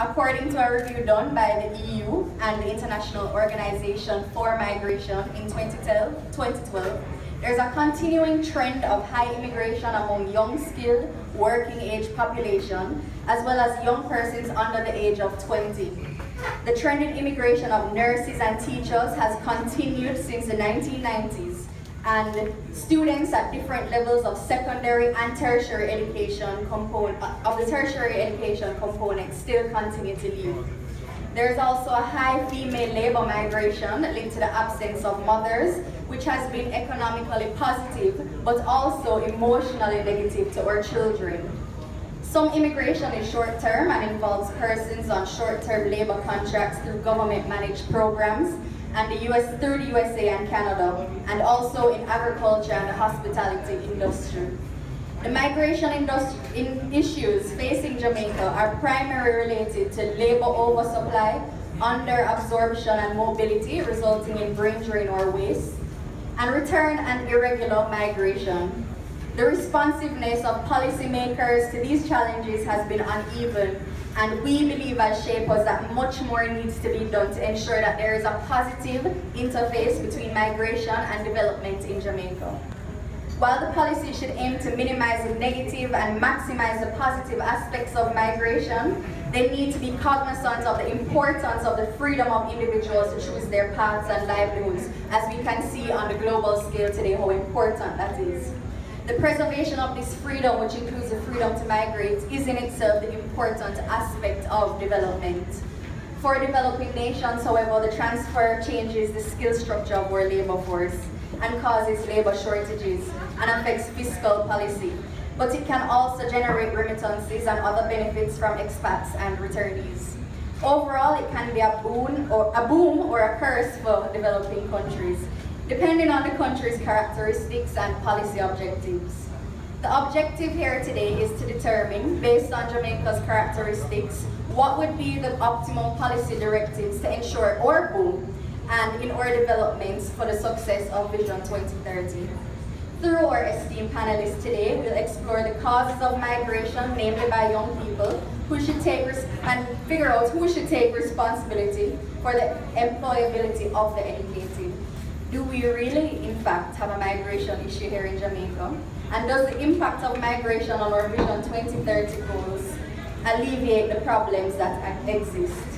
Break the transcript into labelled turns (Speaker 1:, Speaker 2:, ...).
Speaker 1: According to a review done by the EU and the International Organization for Migration in 2012, 2012 there's a continuing trend of high immigration among young, skilled, working age population, as well as young persons under the age of 20. The trend in immigration of nurses and teachers has continued since the 1990s, and students at different levels of secondary and tertiary education component of the tertiary education component still continue to leave. There's also a high female labor migration linked to the absence of mothers, which has been economically positive, but also emotionally negative to our children. Some immigration is short-term and involves persons on short-term labor contracts through government-managed programs and the US the USA and Canada, and also in agriculture and the hospitality industry. The migration in issues facing Jamaica are primarily related to labor oversupply, under-absorption and mobility resulting in brain drain or waste, and return and irregular migration. The responsiveness of policymakers to these challenges has been uneven, and we believe as Shapers that much more needs to be done to ensure that there is a positive interface between migration and development in Jamaica. While the policy should aim to minimize the negative and maximize the positive aspects of migration, they need to be cognizant of the importance of the freedom of individuals to choose their paths and livelihoods, as we can see on the global scale today how important that is. The preservation of this freedom, which includes the freedom to migrate, is in itself the important aspect of development. For developing nations, however, the transfer changes the skill structure of our labor force and causes labor shortages and affects fiscal policy. But it can also generate remittances and other benefits from expats and returnees. Overall, it can be a boon or a boom or a curse for developing countries depending on the country's characteristics and policy objectives. The objective here today is to determine, based on Jamaica's characteristics, what would be the optimal policy directives to ensure our boom and in our developments for the success of Vision 2030. Through our esteemed panelists today, we'll explore the causes of migration, namely by young people, who should take and figure out who should take responsibility for the employability of the educated. Do we really, in fact, have a migration issue here in Jamaica? And does the impact of migration on our Vision 2030 goals alleviate the problems that exist?